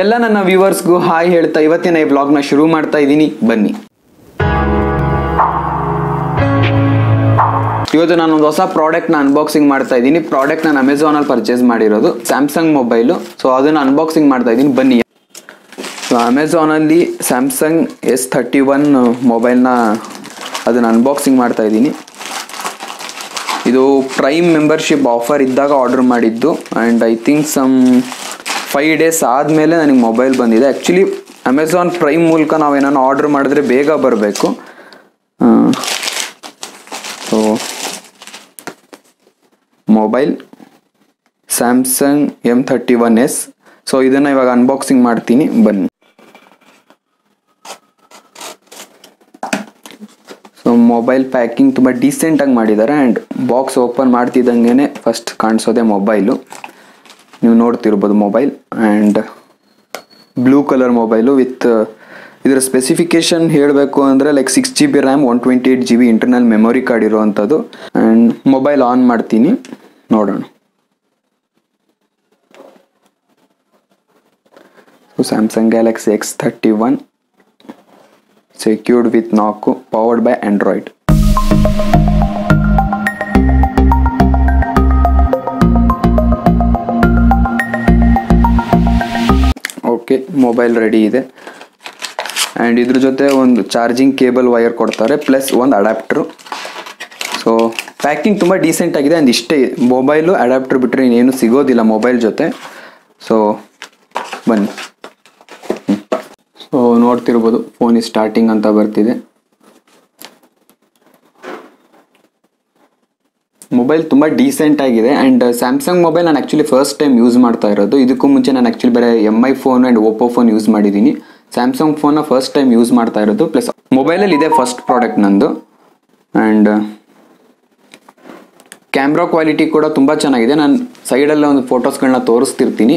ಎಲ್ಲ ನನ್ನ ವ್ಯೂವರ್ಸ್ಗೂ ಹಾಯ್ ಹೇಳ್ತಾ ಇವತ್ತಿನ ಈ ಬ್ಲಾಗ್ನ ಶುರು ಮಾಡ್ತಾ ಇದ್ದೀನಿ. ಬನ್ನಿ. ಇವತ್ತು ನಾನು ಒಂದು ಹೊಸ ಪ್ರಾಡಕ್ಟ್ನ ಅನ್ಬಾಕ್ಸಿಂಗ್ ಮಾಡ್ತಾ ಇದ್ದೀನಿ. ಪ್ರಾಡಕ್ಟ್ ನಾನು ಅಮೆಝಾನಲ್ಲಿ ಪರ್ಚೇಸ್ ಮಾಡಿರೋದು ಸ್ಯಾಮ್ಸಂಗ್ ಮೊಬೈಲು ಸೊ ಅದನ್ನು ಅನ್ಬಾಕ್ಸಿಂಗ್ ಮಾಡ್ತಾ ಇದ್ದೀನಿ. ಬನ್ನಿ. ಸೊ ಅಮೆಝಾನಲ್ಲಿ ಸ್ಯಾಮ್ಸಂಗ್ ಎಸ್ ಥರ್ಟಿ ಒನ್ ಮೊಬೈಲ್ನ ಅದನ್ನು ಅನ್ಬಾಕ್ಸಿಂಗ್ ಮಾಡ್ತಾ ಇದ್ದೀನಿ. ಇದು ಪ್ರೈಮ್ ಮೆಂಬರ್ಶಿಪ್ ಆಫರ್ ಇದ್ದಾಗ ಆರ್ಡರ್ ಮಾಡಿದ್ದು. And I think some five days ಆದಮೇಲೆ ನನಗೆ ಮೊಬೈಲ್ ಬಂದಿದೆ. ಆ್ಯಕ್ಚುಲಿ ಅಮೆಝಾನ್ ಪ್ರೈಮ್ ಮೂಲಕ ನಾವೇನಾದ್ರು ಆರ್ಡ್ರ್ ಮಾಡಿದ್ರೆ ಬೇಗ ಬರಬೇಕು. So mobile Samsung M thirty one S so ಇದನ್ನು ಇವಾಗ ಅನ್ಬಾಕ್ಸಿಂಗ್ ಮಾಡ್ತೀನಿ. ಬನ್ನಿ. ಸೊ ಮೊಬೈಲ್ ಪ್ಯಾಕಿಂಗ್ ತುಂಬ ಡೀಸೆಂಟಾಗಿ ಮಾಡಿದ್ದಾರೆ. ಆ್ಯಂಡ್ ಬಾಕ್ಸ್ ಓಪನ್ ಮಾಡ್ತಿದ್ದಂಗೆ ಫಸ್ಟ್ ಕಾಣಿಸೋದೆ ಮೊಬೈಲು ನೀವು ನೋಡ್ತಿರ್ಬೋದು mobile and blue colour mobile with ಇದರ ಸ್ಪೆಸಿಫಿಕೇಶನ್ ಹೇಳಬೇಕು ಅಂದರೆ like six G B RAM one twenty eight G B internal memory card ಇರುವಂಥದ್ದು. ಆ್ಯಂಡ್ ಮೊಬೈಲ್ ಆನ್ ಮಾಡ್ತೀನಿ. ನೋಡೋಣ. So Samsung Galaxy X thirty one secured with Knox powered by Android. Okay mobile ready ಇದೆ. And ಇದ್ರ ಜೊತೆ ಒಂದು charging cable wire ಕೊಡ್ತಾರೆ plus ಒಂದು adapter so packing ತುಂಬ ಡೀಸೆಂಟ್ ಆಗಿದೆ ಆ್ಯಂಡ್ ಇಷ್ಟೇ. ಮೊಬೈಲು ಅಡಾಪ್ಟ್ರ್ ಬಿಟ್ಟರೆ ಇನ್ನೇನು ಸಿಗೋದಿಲ್ಲ ಮೊಬೈಲ್ ಜೊತೆ. ಸೊ ಬನ್ನಿ. ಸೊ ನೋಡ್ತಿರ್ಬೋದು ಫೋನ್ ಸ್ಟಾರ್ಟಿಂಗ್ ಅಂತ ಬರ್ತಿದೆ. ಮೊಬೈಲ್ ತುಂಬ ಡೀಸೆಂಟ್ ಆಗಿದೆ. ಆ್ಯಂಡ್ ಸ್ಯಾಮ್ಸಂಗ್ ಮೊಬೈಲ್ ನಾನು ಆ್ಯಕ್ಚುಲಿ ಫಸ್ಟ್ ಟೈಮ್ ಯೂಸ್ ಮಾಡ್ತಾ ಇರೋದು. ಇದಕ್ಕೂ ಮುಂಚೆ ನಾನು ಆ್ಯಕ್ಚುಲಿ ಬೇರೆ M I phone and Oppo phone use ಮಾಡಿದ್ದೀನಿ. ಸ್ಯಾಮ್ಸಂಗ್ ಫೋನ್ನ ಫಸ್ಟ್ ಟೈಮ್ ಯೂಸ್ ಮಾಡ್ತಾ ಇರೋದು. ಪ್ಲಸ್ ಮೊಬೈಲಲ್ಲಿ ಇದೆ ಫಸ್ಟ್ ಪ್ರಾಡಕ್ಟ್ ನಂದು. ಆ್ಯಂಡ್ ಕ್ಯಾಮ್ರಾ ಕ್ವಾಲಿಟಿ ಕೂಡ ತುಂಬ ಚೆನ್ನಾಗಿದೆ. ನಾನು ಸೈಡಲ್ಲೇ ಒಂದು ಫೋಟೋಸ್ಗಳನ್ನ ತೋರಿಸ್ತಿರ್ತೀನಿ.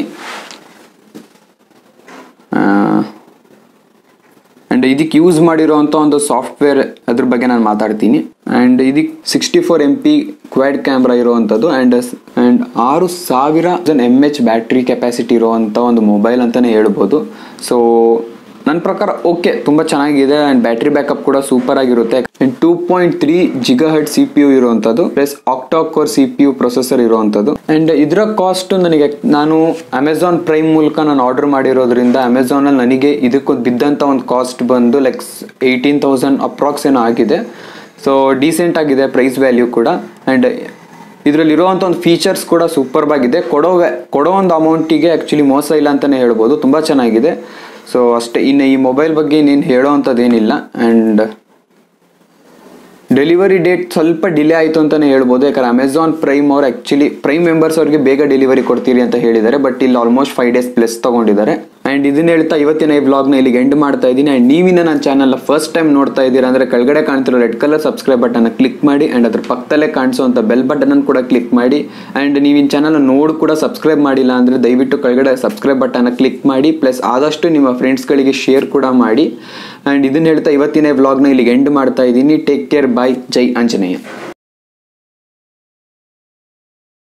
ಆ್ಯಂಡ್ ಇದಕ್ಕೆ ಯೂಸ್ ಮಾಡಿರೋವಂಥ ಒಂದು ಸಾಫ್ಟ್ವೇರ್ ಅದ್ರ ಬಗ್ಗೆ ನಾನು ಮಾತಾಡ್ತೀನಿ. ಆ್ಯಂಡ್ ಇದಕ್ಕೆ sixty four M P quad camera ಇರುವಂಥದ್ದು ಆ್ಯಂಡ್ ಆ್ಯಂಡ್ ಆರು ಸಾವಿರ ಎಂ ಎಚ್ ಬ್ಯಾಟ್ರಿ ಕೆಪಾಸಿಟಿ ಇರುವಂಥ ಒಂದು ಮೊಬೈಲ್ ಅಂತಲೇ ಹೇಳ್ಬೋದು. ಸೊ ನನ್ನ ಪ್ರಕಾರ ಓಕೆ, ತುಂಬ ಚೆನ್ನಾಗಿದೆ ಆ್ಯಂಡ್ ಬ್ಯಾಟ್ರಿ ಬ್ಯಾಕಪ್ ಕೂಡ ಸೂಪರ್ ಆಗಿರುತ್ತೆ. And two point three gigahertz C P U ಇರುವಂಥದ್ದು plus core C P U processor ಇರುವಂಥದ್ದು ಆ್ಯಂಡ್ ಇದರ ಕಾಸ್ಟ್ ನನಗೆ, ನಾನು ಅಮೆಝಾನ್ ಪ್ರೈಮ್ ಮೂಲಕ ನಾನು ಆರ್ಡರ್ ಮಾಡಿರೋದ್ರಿಂದ ಅಮೆಝಾನಲ್ಲಿ ನನಗೆ ಇದಕ್ಕೂ ಬಿದ್ದಂಥ ಒಂದು ಕಾಸ್ಟ್ ಬಂದು ಲೈಕ್ ಏಯ್ಟೀನ್ ತೌಸಂಡ್ ಅಪ್ರಾಕ್ಸ್ ಏನೋ ಆಗಿದೆ. ಸೊ ಡೀಸೆಂಟ್ ಆಗಿದೆ ಪ್ರೈಸ್ ವ್ಯಾಲ್ಯೂ ಕೂಡ. ಆ್ಯಂಡ್ ಇದರಲ್ಲಿ ಇರುವಂಥ ಒಂದು ಫೀಚರ್ಸ್ ಕೂಡ ಸೂಪರ್ಬ್ ಆಗಿದೆ. ಕೊಡೋ ಕೊಡೋ ಒಂದು ಅಮೌಂಟಿಗೆ ಆ್ಯಕ್ಚುಲಿ ಮೋಸ ಇಲ್ಲ ಅಂತಲೇ ಹೇಳ್ಬೋದು. ತುಂಬ ಚೆನ್ನಾಗಿದೆ. ಸೊ ಅಷ್ಟೇ ಇನ್ನು ಈ ಮೊಬೈಲ್ ಬಗ್ಗೆ ಇನ್ನೇನು ಹೇಳೋ ಅಂಥದ್ದೇನಿಲ್ಲ ಆ್ಯಂಡ್ ಡೆಲಿವರಿ ಡೇಟ್ ಸ್ವಲ್ಪ ಡಿಲೇ ಆಯಿತು ಅಂತಲೇ ಹೇಳ್ಬೋದು. ಯಾಕಂದ್ರೆ ಅಮೆಝಾನ್ ಪ್ರೈಮ್ ಅವ್ರು ಆ್ಯಕ್ಚುಲಿ ಪ್ರೈಮ್ ಮೆಂಬರ್ಸ್ ಅವ್ರಿಗೆ ಬೇಗ ಡೆಲಿವರಿ ಕೊಡ್ತೀರಿ ಅಂತ ಹೇಳಿದ್ದಾರೆ. ಬಟ್ ಇಲ್ಲಿ ಆಲ್ಮೋಸ್ಟ್ ಫೈವ್ ಡೇಸ್ ಪ್ಲಸ್ ತೊಗೊಂಡಿದ್ದಾರೆ. ಆ್ಯಂಡ್ ಇದನ್ನ ಹೇಳ್ತಾ ಇವತ್ತಿನ ಈ ಬ್ಲಾಗ್ನ ಇಲ್ಲಿಗೆ ಎಂಡ್ ಮಾಡ್ತಾ ಇದ್ದೀನಿ. ಆ್ಯಂಡ್ ನೀವಿನ ನನ್ನ ಚಾನಲ್ನ ಫಸ್ಟ್ ಟೈಮ್ ನೋಡ್ತಾ ಇದ್ದೀರಾ ಅಂದರೆ ಕೆಳಗಡೆ ಕಾಣ್ತಿರೋ ರೆಡ್ ಕಲರ್ ಸಬ್ಸ್ಕ್ರೈಬ್ ಬಟನ್ನ ಕ್ಲಿಕ್ ಮಾಡಿ ಆ್ಯಂಡ್ ಅದ್ರ ಪಕ್ಕದಲ್ಲೇ ಕಾಣಿಸುವಂಥ ಬೆಲ್ ಬಟನನ್ನು ಕೂಡ ಕ್ಲಿಕ್ ಮಾಡಿ ಆ್ಯಂಡ್ ನೀವು ಈ ಚಾನಲ್ನ ನೋಡಿ ಕೂಡ ಸಬ್ಸ್ಕ್ರೈಬ್ ಮಾಡಿಲ್ಲ ಅಂದರೆ ದಯವಿಟ್ಟು ಕೆಳಗಡೆ ಸಬ್ಸ್ಕ್ರೈಬ್ ಬಟನ್ನ ಕ್ಲಿಕ್ ಮಾಡಿ ಪ್ಲಸ್ ಆದಷ್ಟು ನಿಮ್ಮ ಫ್ರೆಂಡ್ಸ್ಗಳಿಗೆ ಶೇರ್ ಕೂಡ ಮಾಡಿ. ಆ್ಯಂಡ್ ಇದನ್ನು ಹೇಳ್ತಾ ಇವತ್ತಿನ ವ್ಲಾಗ್ನ ಇಲ್ಲಿಗೆ ಎಂಡ್ ಮಾಡ್ತಾ ಇದ್ದೀನಿ. ಟೇಕ್ ಕೇರ್ ಬಾಯ್ ಜೈ ಆಂಜನೇಯ.